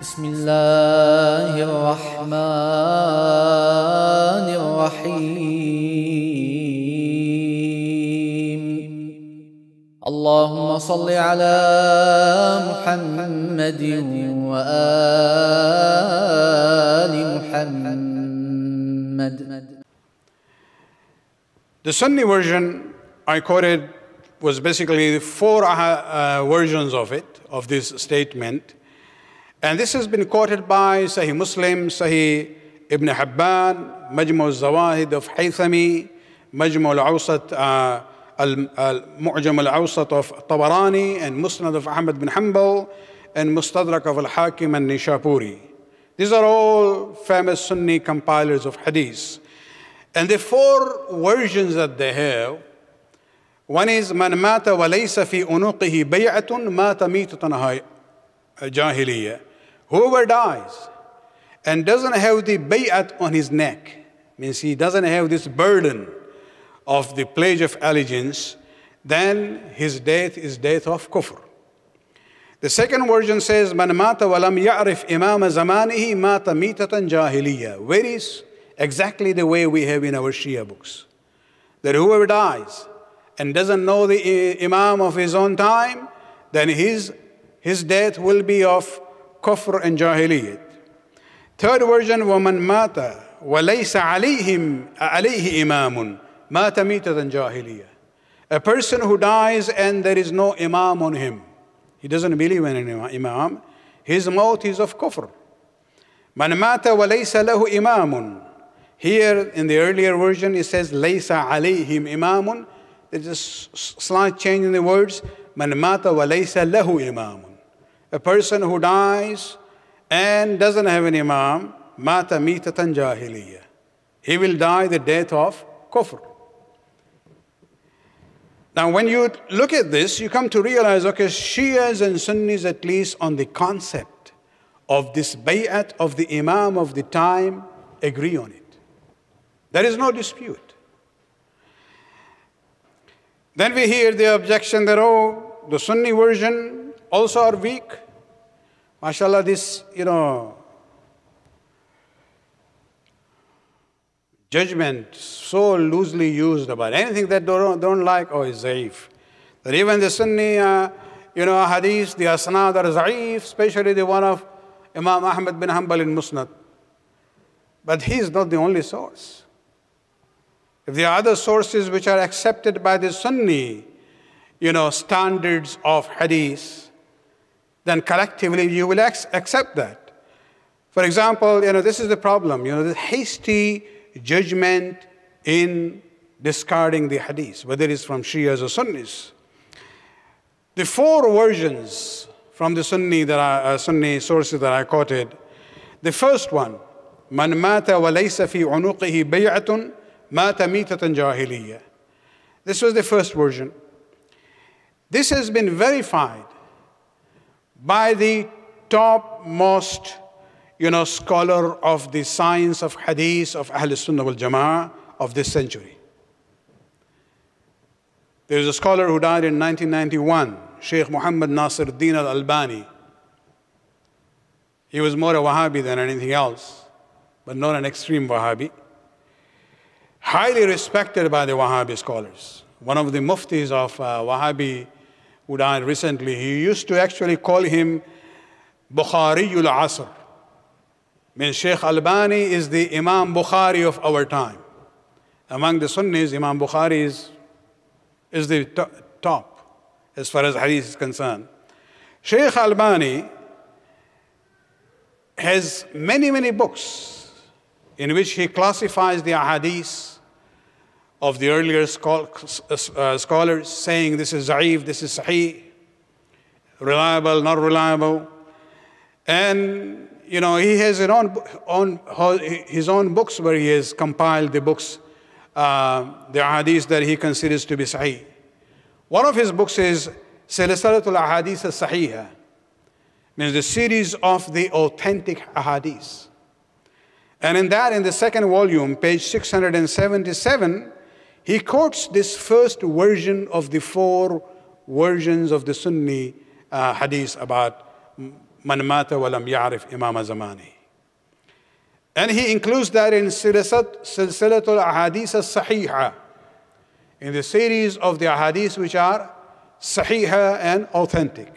بسم الله الرحمن الرحيم اللهم صل على محمد وآل محمد The Sunni version I quoted was basically four uh, versions of it, of this statement. And this has been quoted by Sahih Muslim, Sahih Ibn Hibban, Majmu al-Zawahid of Haythami, Majmu al-Awsat, uh, Al-Mu'jam al-Awsat of Tabarani, and Musnad of Ahmad bin Hanbal, and Mustadrak of Al-Hakim and Nishapuri. These are all famous Sunni compilers of hadith. And the four versions that they have, one is من مات وليس في أنوقه بيعة مات ميتة جاهلية. Whoever dies and doesn't have the bay'at on his neck, means he doesn't have this burden of the pledge of allegiance, then his death is death of kufr. The second version says, "Man mata walam ya'rif imam zamanihi mata mitatan jahiliya." Very exactly the way we have in our Shia books. That whoever dies and doesn't know the imam of his own time, then his, his death will be of kufr and jahiliyyah. Third version, وَمَنْ مَاتَ وَلَيْسَ عَلَيْهِمْ عَلَيْهِ إِمَامٌ مَاتَ مِيتَةً جَاهِلِيَّةً A person who dies and there is no Imam on him. He doesn't believe in an Imam. His mouth is of kufr. مَنْ مَاتَ وَلَيْسَ لَهُ إِمَامٌ here in the earlier version, it says, Laysa alayhim imamun. There's a slight change in the words. Man mata wa laysa lahu imamun. a person who dies and doesn't have an imam, mata mitatan jahiliya. He will die the death of kufr. Now, when you look at this, you come to realize, okay, Shias and Sunnis, at least on the concept of this bay'at of the imam of the time, agree on it. There is no dispute. Then we hear the objection that, oh, the Sunni version also are weak. MashaAllah, this, you know, judgment so loosely used about anything that don't, don't like, oh, is zaif. That even the Sunni, uh, you know, hadith, the asnad are zaif, especially the one of Imam Ahmad bin Hanbal in Musnad. But he is not the only source. If there are other sources which are accepted by the Sunni, you know, standards of hadith, then collectively you will accept that. For example, you know, this is the problem, you know, the hasty judgment in discarding the hadith, whether it's from Shias or Sunnis. The four versions from the Sunni that I, uh, Sunni sources that I quoted, the first one, من مات وليس في عنقه بيعة مات ميتة جاهلية. This was the first version. This has been verified by the topmost, you know, scholar of the science of hadith of Ahl Sunnah wal Jama'ah of this century. There is a scholar who died in 1991, Sheikh Muhammad Nasir Din al Albani. He was more a Wahhabi than anything else, but not an extreme Wahhabi highly respected by the Wahhabi scholars. One of the muftis of uh, Wahhabi who died recently, he used to actually call him Bukhari al Asr. Means Sheikh Albani is the Imam Bukhari of our time. Among the Sunnis, Imam Bukhari is, is the top as far as hadith is concerned. Sheikh Albani has many, many books in which he classifies the ahadith of the earlier uh, scholars saying this is za'if, this is sahih, reliable, not reliable. And, you know, he has his own, own, his own books where he has compiled the books, uh, the ahadith that he considers to be sahih. One of his books is Silsilatul Ahadith al-Sahihah, means the series of the authentic ahadith. And in that, in the second volume, page 677, he quotes this first version of the four versions of the Sunni uh, hadith about man mata walam ya'rif imam zamani. And he includes that in Silsilatul Ahadith al-Sahiha, in the series of the Ahadith which are Sahiha and authentic.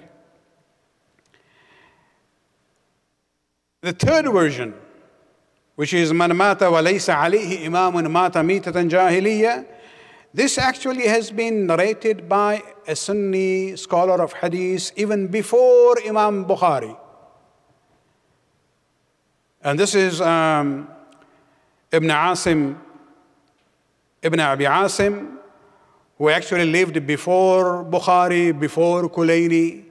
The third version, which is Man mata wa laysa alayhi imamun mata mitatan jahiliyyah, this actually has been narrated by a Sunni scholar of hadith even before Imam Bukhari. And this is um, Ibn Asim, Ibn Abi Asim, who actually lived before Bukhari, before Kulaini,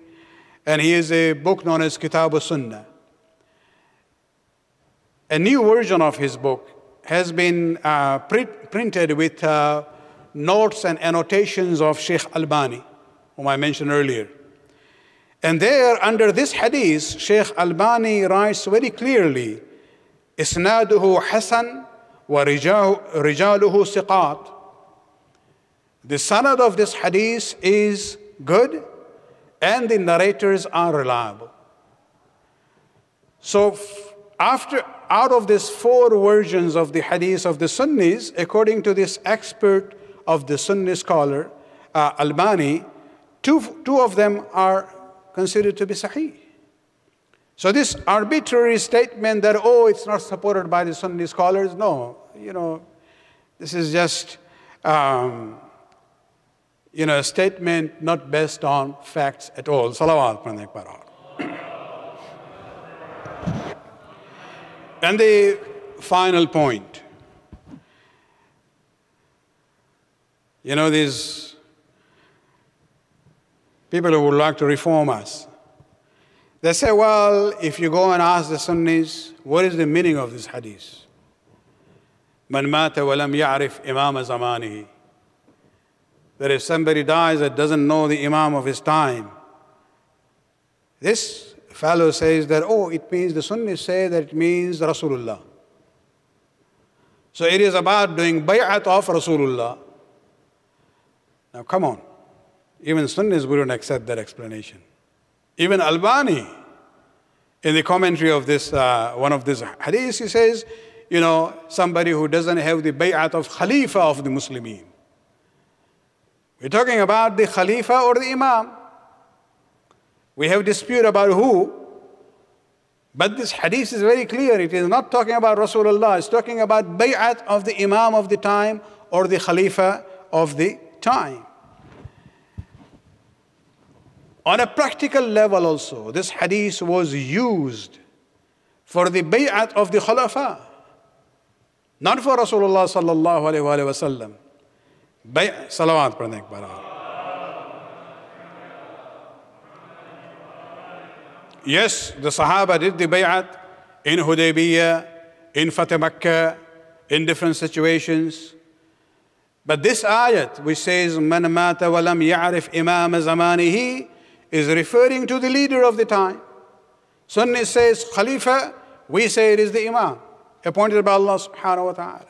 and he has a book known as Kitab al-Sunnah. A new version of his book has been uh, print, printed with uh, notes and annotations of Sheikh Albani, whom I mentioned earlier. And there, under this hadith, Sheikh Albani writes very clearly, إسناده حسن ورجاله ثقات. The sanad of this hadith is good and the narrators are reliable. So after out of these four versions of the hadith of the Sunnis, according to this expert of the Sunni scholar, uh, Albani, two, two of them are considered to be sahih. So this arbitrary statement that, oh, it's not supported by the Sunni scholars, no, you know, this is just, um, you know, a statement not based on facts at all. Salawat And the final point. You know, these people who would like to reform us, they say, well, if you go and ask the Sunnis, what is the meaning of this hadith? من مات ولم يعرف إمام زمانه that if somebody dies that doesn't know the Imam of his time, this fellow says that, oh, it means, the Sunnis say that it means Rasulullah. So it is about doing bay'at of Rasulullah. Now come on. Even Sunnis wouldn't accept that explanation. Even Albani, in the commentary of this, uh, one of these hadiths, he says, you know, somebody who doesn't have the bay'at of Khalifa of the Muslimin. We're talking about the Khalifa or the Imam. We have dispute about who, but this hadith is very clear. It is not talking about Rasulullah, it's talking about bay'at of the Imam of the time or the Khalifa of the time. On a practical level, also, this hadith was used for the bay'at of the Khulafa, not for Rasulullah sallallahu alayhi wa sallam. Salawat pranak barar. Yes, the Sahaba did the bay'at in Hudaybiyah, in Fatah Makkah, in different situations. But this ayat, which says, Man mata walam ya'rif imam zamanihi, is referring to the leader of the time. Sunni says Khalifa, we say it is the Imam, appointed by Allah subhanahu wa ta'ala.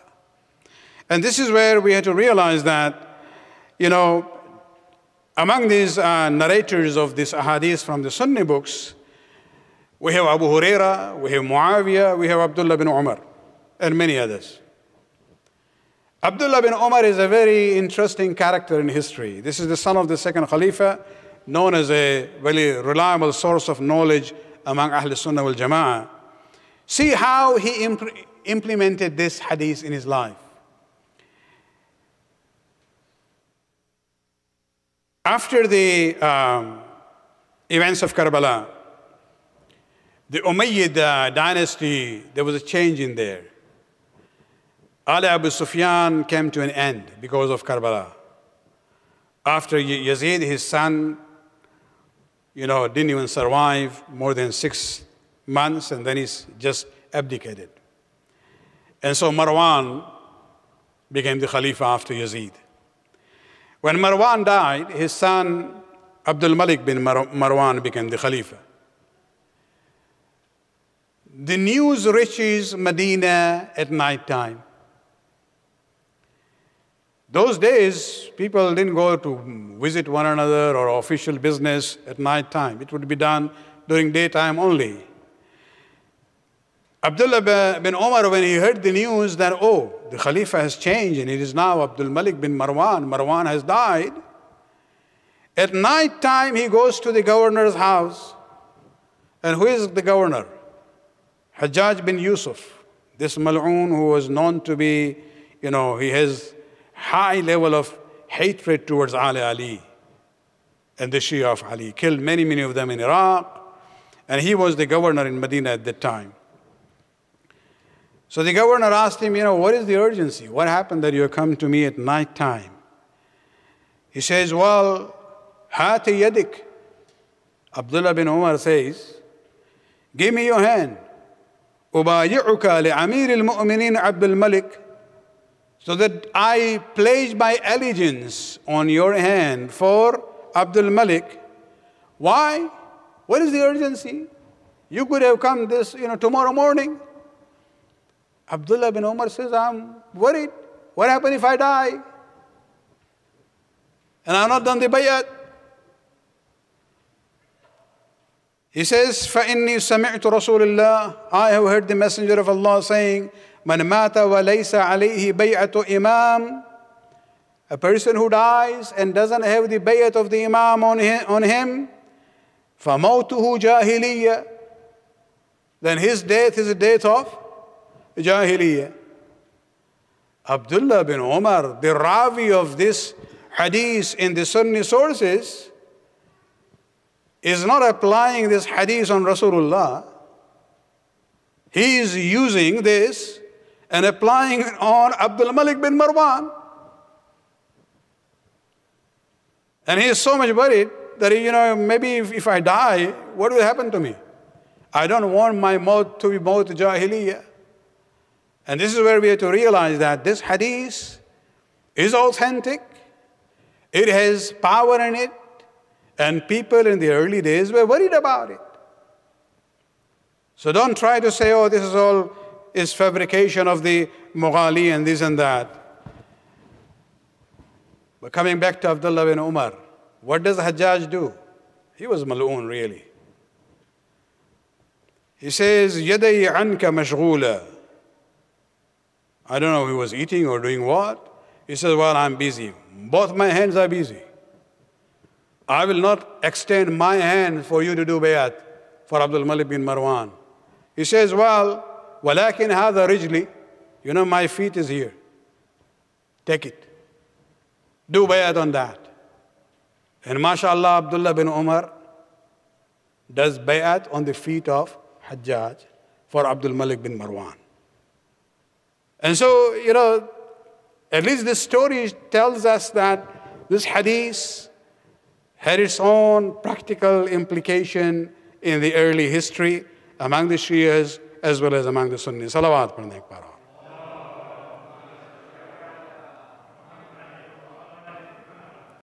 And this is where we have to realize that, you know, among these uh, narrators of this ahadith from the Sunni books, we have Abu Huraira, we have Muawiyah, we have Abdullah bin Umar, and many others. Abdullah bin Omar is a very interesting character in history. This is the son of the second Khalifa, known as a very reliable source of knowledge among Ahl Sunnah wal Jama'ah. See how he imp- implemented this hadith in his life. After the um, events of Karbala, the Umayyad uh, dynasty, there was a change in there. Ali Abu Sufyan came to an end because of Karbala. After Yazid, his son, you know, didn't even survive more than six months, and then he's just abdicated. And so Marwan became the Khalifa after Yazid. When Marwan died, his son Abdul Malik bin Marwan became the Khalifa. The news reaches Medina at night time. Those days, people didn't go to visit one another or official business at night time. It would be done during daytime only. Abdullah bin Omar, when he heard the news that, oh, the Khalifa has changed and it is now Abdul Malik bin Marwan, Marwan has died, at night time he goes to the governor's house. And who is the governor? Hajjaj bin Yusuf, this Mal'oon who was known to be, you know, he has high level of hatred towards Ali Ali and the Shia of Ali. Killed many, many of them in Iraq. And he was the governor in Medina at that time. So the governor asked him, you know, what is the urgency? What happened that you have come to me at night time? He says, well, hati yadik. Abdullah bin Umar says, give me your hand. أبايعك لأمير المؤمنين عبد الملك so that I pledge my allegiance on your hand for Abdul Malik. Why? What is the urgency? You could have come this, you know, tomorrow morning. Abdullah bin Omar says, I'm worried. What happens if I die? And I've not done the bayat. He says, فَإِنِّي سَمِعْتُ رَسُولِ اللَّهِ I have heard the Messenger of Allah saying, مَنْ مَاتَ وَلَيْسَ عَلَيْهِ بَيْعَةُ إِمَامٍ A person who dies and doesn't have the bayat of the Imam on him, on him فَمَوْتُهُ جَاهِلِيَّةٌ Then his death is a death of Jahiliyyah. Abdullah bin Umar, the Ravi of this hadith in the Sunni sources, is not applying this hadith on Rasulullah. He is using this and applying it on Abdul Malik bin Marwan. And he is so much worried that, you know, maybe if, if I die, what will happen to me? I don't want my mouth to be mouth jahiliyyah. And this is where we have to realize that this hadith is authentic, it has power in it, and people in the early days were worried about it. So don't try to say, oh, this is all is fabrication of the Mughali and this and that. But coming back to Abdullah bin Umar, what does Hajjaj do? He was maloon, really. He says, Yadai anka mashghula. I don't know if he was eating or doing what. He says, Well, I'm busy. Both my hands are busy. I will not extend my hand for you to do bayat for Abdul Malik bin Marwan. He says, Well, walakin hadha rijli, you know, my feet is here. Take it. Do bayat on that. And mashallah, Abdullah bin Umar does bayat on the feet of Hajjaj for Abdul Malik bin Marwan. And so, you know, at least this story tells us that this hadith had its own practical implication in the early history among the Shias as well as among the Sunnis. Salawat